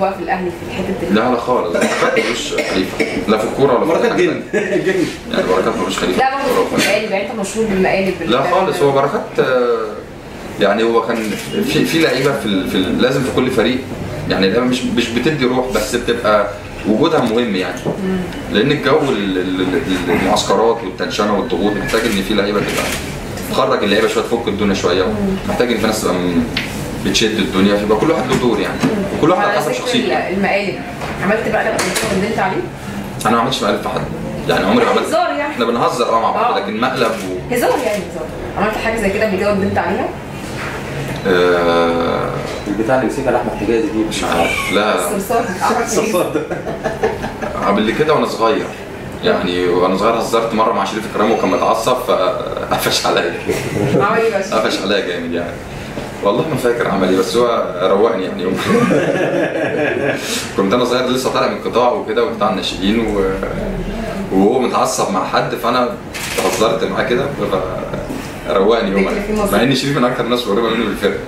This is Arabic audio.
بقى في الأهلي في الحتة دي. لا لا خالص. بركات ملوش خليفة. لا في الكورة ولا في بركات جن. جن. يعني بركات ملوش خليفة. لا برضه في المقالب يعني أنت مشهور بالمقالب لا خالص. هو بركات آه، يعني هو كان في في لعيبة في, ال- في ال- لازم في كل فريق. يعني اللعيبه مش مش بتدي روح بس بتبقى وجودها مهم يعني. لأن الجو ال- ال- ال- المعسكرات والتنشنة والضغوط محتاج إن في لعيبة تبقى تخرج اللعيبة شوية تفك الدنيا شوية. محتاج إن في ناس تبقى بتشد الدنيا فيبقى كل واحد له دور يعني. وكل واحد على حسب شخصيته. المقالب. عملت بقى لما ندمت عليه؟ أنا ما عملتش مقلب في حد. يعني عمري ما عملت. هزار يعني. إحنا بنهزر أه مع بعض آه. لكن مقلب و... هزار يعني هزار. عملت حاجة زي كده قبل كده وندمت عليها؟ آه. البتاع اللي مسكها لأحمد حجازي دي مش عارف. لا. الصرصار. الصفار ده. قبل كده وأنا صغير. يعني وأنا صغير هزرت مرة مع شريف اكرام وكان متعصب فقفش عليا. قفش عليا جامد يعني. والله ما فاكر عمل إيه بس هو روقني يعني. يوم كنت أنا صغير لسه طالع من قطاع وكده وقطاع الناشئين و... وهو متعصب مع حد فأنا هزرت معاه كده فروقني يوم. مع ان شريف من أكتر الناس قريبة مني بالفرقه